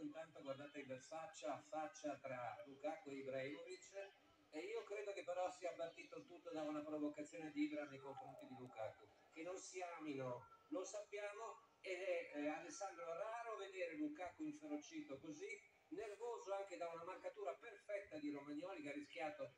intanto guardate il faccia a faccia tra Lukaku e Ibrahimovic e io credo che però sia partito tutto da una provocazione di Ibra nei confronti di Lukaku che non si amino lo sappiamo ed è eh, Alessandro raro vedere Lukaku inferocito così nervoso anche da una marcatura perfetta di Romagnoli che ha rischiato